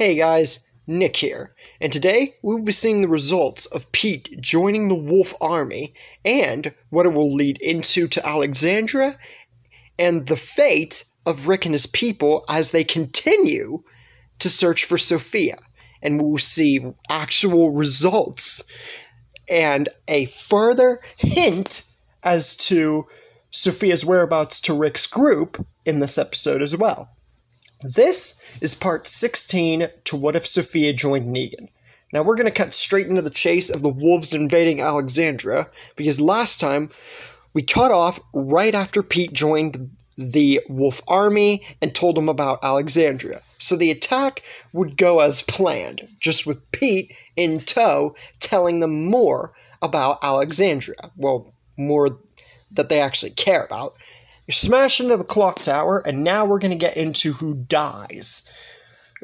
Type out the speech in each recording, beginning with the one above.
Hey guys, Nick here, and today we will be seeing the results of Pete joining the Wolf Army and what it will lead into to Alexandria and the fate of Rick and his people as they continue to search for Sophia. And we will see actual results and a further hint as to Sophia's whereabouts to Rick's group in this episode as well. This is part 16 to What If Sophia Joined Negan. Now we're going to cut straight into the chase of the wolves invading Alexandria because last time we cut off right after Pete joined the wolf army and told them about Alexandria. So the attack would go as planned, just with Pete in tow telling them more about Alexandria. Well, more that they actually care about. You smash into the clock tower, and now we're going to get into who dies.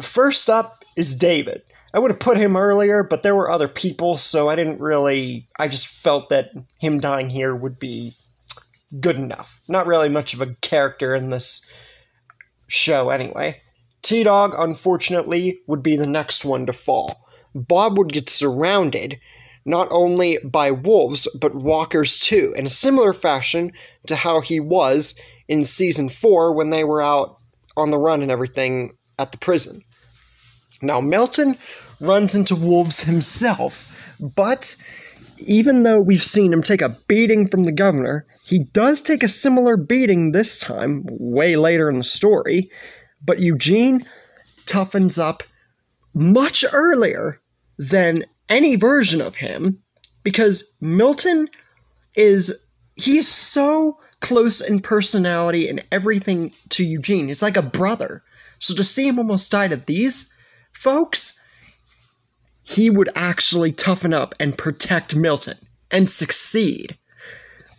First up is David. I would have put him earlier, but there were other people, so I didn't really. I just felt that him dying here would be good enough. Not really much of a character in this show, anyway. T Dog, unfortunately, would be the next one to fall. Bob would get surrounded, not only by wolves, but walkers too, in a similar fashion to how he was in season four when they were out on the run and everything at the prison. Now, Milton runs into wolves himself, but even though we've seen him take a beating from the governor, he does take a similar beating this time, way later in the story, but Eugene toughens up much earlier than any version of him because Milton is he's so close in personality and everything to Eugene. It's like a brother. So to see him almost die to these folks, he would actually toughen up and protect Milton and succeed.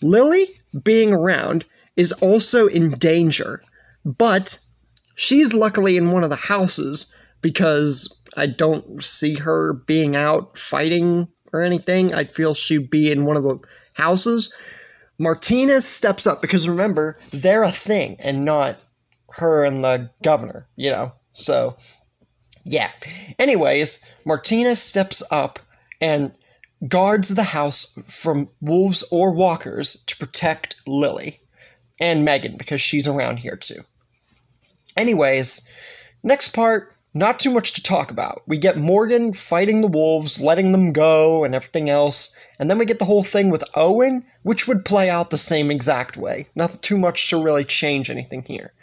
Lily being around is also in danger, but she's luckily in one of the houses because I don't see her being out fighting or anything. I feel she'd be in one of the houses. Martinez steps up because remember, they're a thing and not her and the governor, you know? So, yeah. Anyways, Martinez steps up and guards the house from wolves or walkers to protect Lily and Megan because she's around here too. Anyways, next part not too much to talk about. We get Morgan fighting the wolves, letting them go, and everything else, and then we get the whole thing with Owen, which would play out the same exact way. Not too much to really change anything here.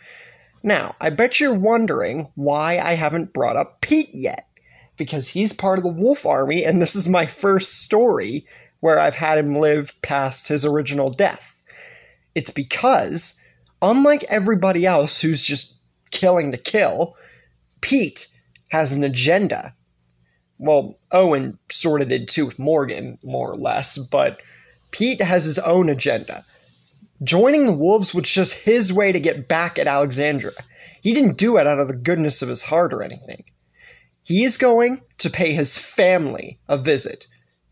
Now, I bet you're wondering why I haven't brought up Pete yet. Because he's part of the Wolf Army, and this is my first story where I've had him live past his original death. It's because, unlike everybody else who's just killing to kill, Pete has an agenda. Well, Owen sort of did too with Morgan, more or less, but Pete has his own agenda. Joining the Wolves was just his way to get back at Alexandria. He didn't do it out of the goodness of his heart or anything. He is going to pay his family a visit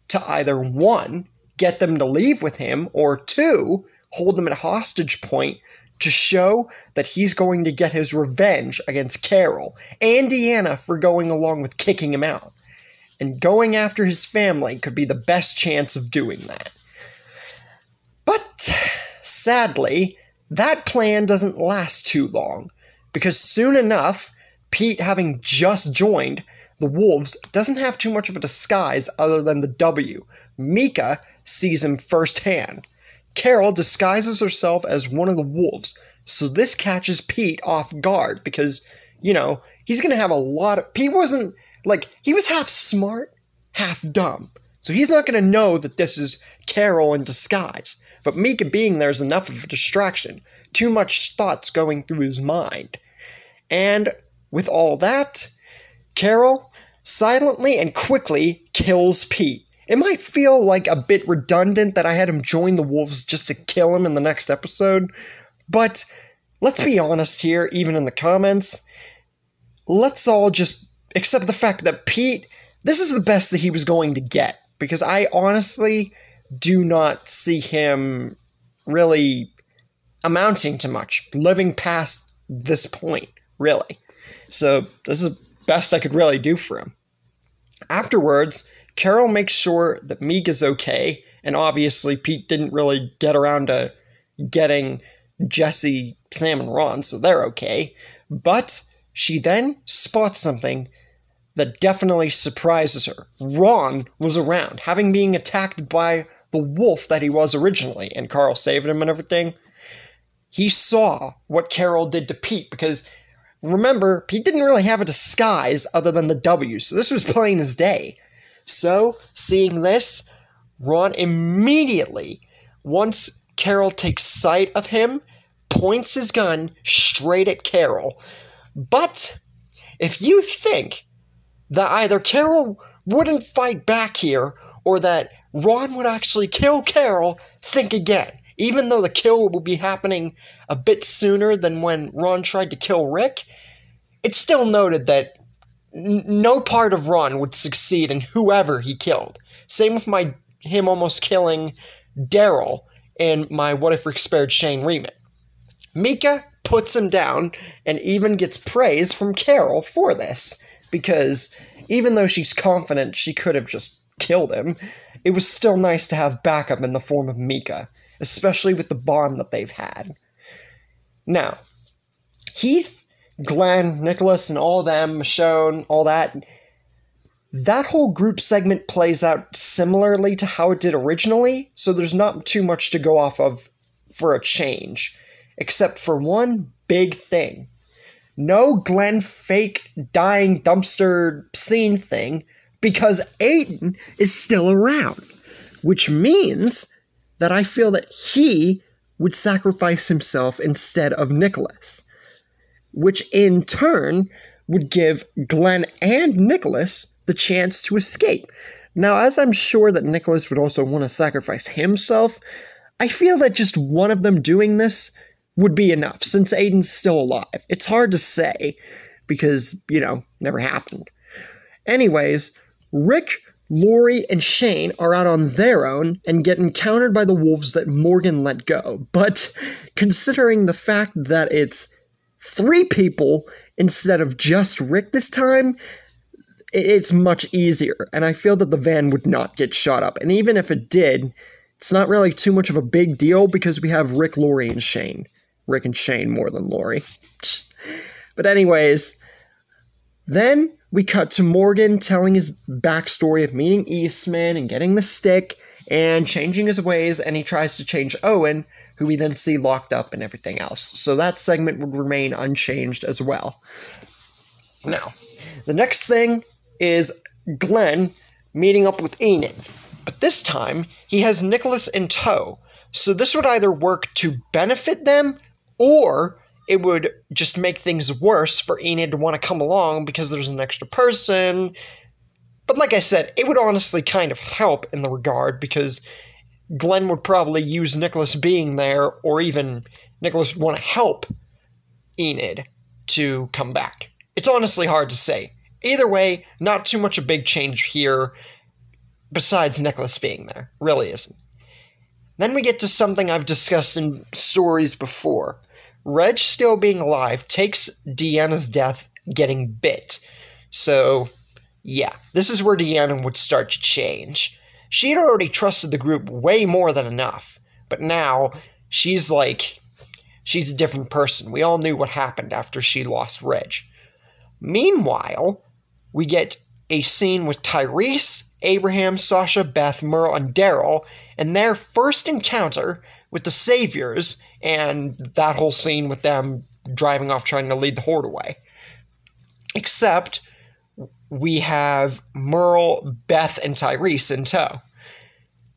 to either one, get them to leave with him, or two, hold them at hostage point to show that he's going to get his revenge against Carol and Deanna for going along with kicking him out. And going after his family could be the best chance of doing that. But sadly, that plan doesn't last too long, because soon enough, Pete, having just joined the Wolves, doesn't have too much of a disguise other than the W. Mika sees him firsthand Carol disguises herself as one of the wolves, so this catches Pete off guard because, you know, he's gonna have a lot of. Pete wasn't, like, he was half smart, half dumb. So he's not gonna know that this is Carol in disguise. But Mika being there is enough of a distraction. Too much thoughts going through his mind. And with all that, Carol silently and quickly kills Pete it might feel like a bit redundant that I had him join the Wolves just to kill him in the next episode, but let's be honest here, even in the comments. Let's all just accept the fact that Pete, this is the best that he was going to get, because I honestly do not see him really amounting to much, living past this point, really. So this is the best I could really do for him. Afterwards, Carol makes sure that Meek is okay, and obviously Pete didn't really get around to getting Jesse, Sam, and Ron, so they're okay. But she then spots something that definitely surprises her. Ron was around, having been attacked by the wolf that he was originally, and Carl saved him and everything. He saw what Carol did to Pete because remember, Pete didn't really have a disguise other than the W, so this was plain as day. So, seeing this, Ron immediately, once Carol takes sight of him, points his gun straight at Carol. But if you think that either Carol wouldn't fight back here or that Ron would actually kill Carol, think again. Even though the kill will be happening a bit sooner than when Ron tried to kill Rick, it's still noted that no part of Ron would succeed in whoever he killed. Same with my him almost killing Daryl in my What If Rick Spared Shane remake. Mika puts him down and even gets praise from Carol for this because even though she's confident she could have just killed him, it was still nice to have backup in the form of Mika, especially with the bond that they've had. Now, Heath, Glenn, Nicholas, and all them, Michonne, all that, that whole group segment plays out similarly to how it did originally, so there's not too much to go off of for a change, except for one big thing. No Glenn fake dying dumpster scene thing because Aiden is still around, which means that I feel that he would sacrifice himself instead of Nicholas, which in turn would give Glenn and Nicholas the chance to escape. Now, as I'm sure that Nicholas would also want to sacrifice himself, I feel that just one of them doing this would be enough since Aiden's still alive. It's hard to say because, you know, never happened. Anyways, Rick, Lori, and Shane are out on their own and get encountered by the wolves that Morgan let go. But considering the fact that it's three people instead of just Rick this time, it's much easier. And I feel that the van would not get shot up. And even if it did, it's not really too much of a big deal because we have Rick, Lori, and Shane. Rick and Shane more than Lori. But, anyways, then we cut to Morgan telling his backstory of meeting Eastman and getting the stick and changing his ways, and he tries to change Owen, who we then see locked up and everything else. So that segment would remain unchanged as well. Now, the next thing is Glenn meeting up with Enid. But this time, he has Nicholas in tow. So this would either work to benefit them or it would just make things worse for Enid to want to come along because there's an extra person. But like I said, it would honestly kind of help in the regard because Glenn would probably use Nicholas being there, or even Nicholas would want to help Enid to come back. It's honestly hard to say. Either way, not too much a big change here, besides Nicholas being there. Really isn't. Then we get to something I've discussed in stories before Reg still being alive takes Deanna's death getting bit. So, yeah, this is where Deanna would start to change. She had already trusted the group way more than enough, but now she's like, she's a different person. We all knew what happened after she lost Reg. Meanwhile, we get a scene with Tyrese, Abraham, Sasha, Beth, Merle, and Daryl, and their first encounter with the Saviors and that whole scene with them driving off trying to lead the horde away. Except we have Merle, Beth, and Tyrese in tow.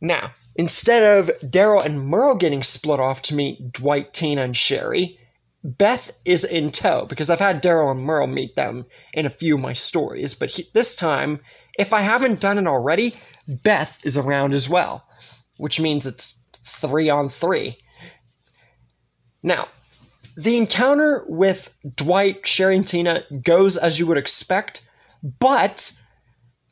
Now, instead of Daryl and Merle getting split off to meet Dwight, Tina, and Sherry, Beth is in tow because I've had Daryl and Merle meet them in a few of my stories, but he, this time, if I haven't done it already, Beth is around as well, which means it's three on three. Now, the encounter with Dwight, Sherry, and Tina goes as you would expect, but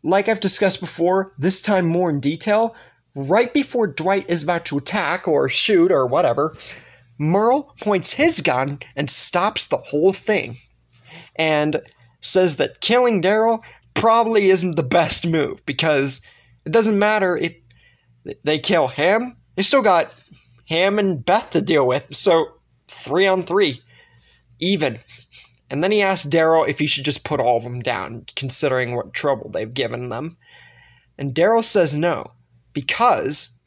like I've discussed before, this time more in detail, right before Dwight is about to attack or shoot or whatever, Merle points his gun and stops the whole thing. And says that killing Daryl probably isn't the best move because it doesn't matter if they kill him, they still got him and Beth to deal with. So three on three, even. And then he asks Daryl if he should just put all of them down, considering what trouble they've given them. And Daryl says no, because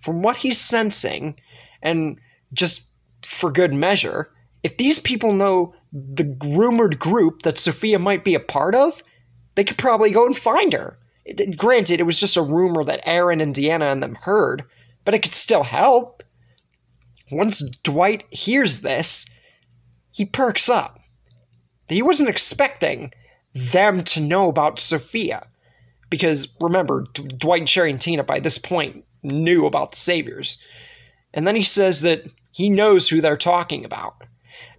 from what he's sensing, and just for good measure, if these people know the rumored group that Sophia might be a part of, they could probably go and find her. It, granted, it was just a rumor that Aaron and Deanna and them heard, but it could still help. Once Dwight hears this, he perks up. He wasn't expecting them to know about Sophia. Because remember, D- Dwight, Sherry, and Tina by this point knew about the Saviors. And then he says that he knows who they're talking about.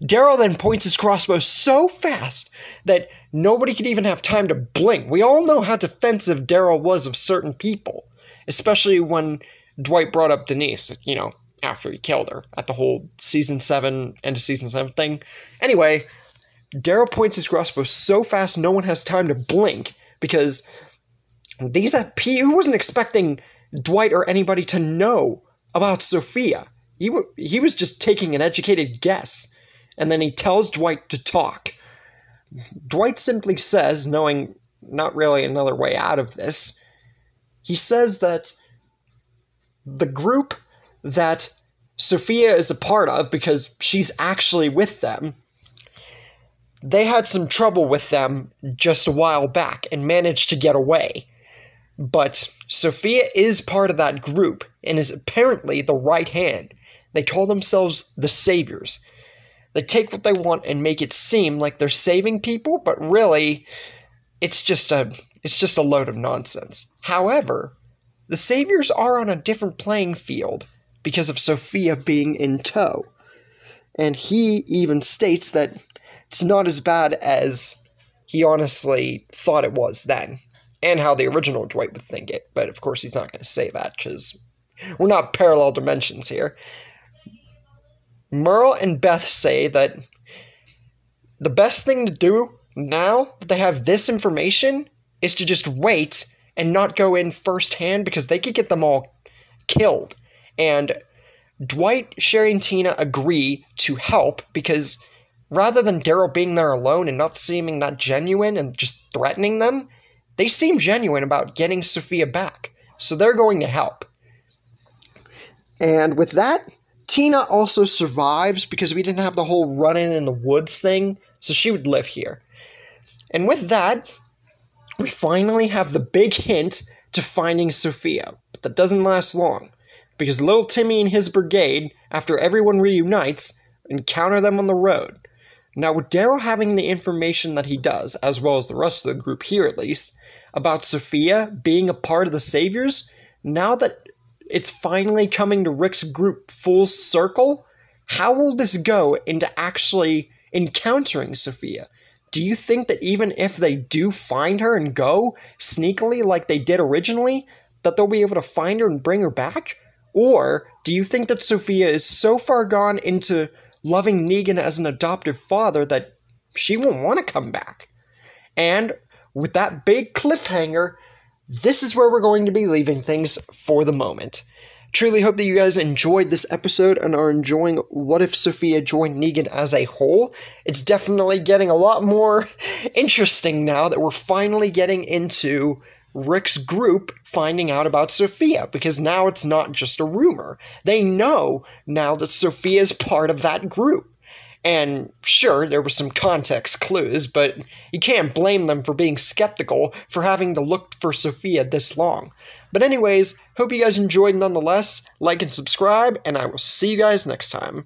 Daryl then points his crossbow so fast that nobody could even have time to blink. We all know how defensive Daryl was of certain people, especially when Dwight brought up Denise, you know, after he killed her at the whole season seven, end of season seven thing. Anyway, Daryl points his crossbow so fast no one has time to blink because these he wasn't expecting Dwight or anybody to know about Sophia. He, w- he was just taking an educated guess and then he tells Dwight to talk. Dwight simply says, knowing not really another way out of this, he says that the group that Sophia is a part of, because she's actually with them, they had some trouble with them just a while back and managed to get away. But Sophia is part of that group and is apparently the right hand. They call themselves the Saviors. They take what they want and make it seem like they're saving people, but really it's just a it's just a load of nonsense. However, the saviors are on a different playing field because of Sophia being in tow. And he even states that it's not as bad as he honestly thought it was then, and how the original Dwight would think it. But of course, he's not going to say that because we're not parallel dimensions here. Merle and Beth say that the best thing to do now that they have this information is to just wait and not go in firsthand because they could get them all killed. And Dwight, Sherry, and Tina agree to help because rather than Daryl being there alone and not seeming that genuine and just threatening them, they seem genuine about getting Sophia back. So they're going to help. And with that, Tina also survives because we didn't have the whole running in the woods thing, so she would live here. And with that, we finally have the big hint to finding Sophia, but that doesn't last long because little Timmy and his brigade, after everyone reunites, encounter them on the road. Now, with Daryl having the information that he does, as well as the rest of the group here at least, about Sophia being a part of the Saviors, now that it's finally coming to Rick's group full circle. How will this go into actually encountering Sophia? Do you think that even if they do find her and go sneakily like they did originally, that they'll be able to find her and bring her back? Or do you think that Sophia is so far gone into loving Negan as an adoptive father that she won't want to come back? And with that big cliffhanger, this is where we're going to be leaving things for the moment. Truly hope that you guys enjoyed this episode and are enjoying What If Sophia Joined Negan as a whole. It's definitely getting a lot more interesting now that we're finally getting into Rick's group finding out about Sophia because now it's not just a rumor. They know now that Sophia is part of that group. And sure, there were some context clues, but you can't blame them for being skeptical for having to look for Sophia this long. But, anyways, hope you guys enjoyed nonetheless. Like and subscribe, and I will see you guys next time.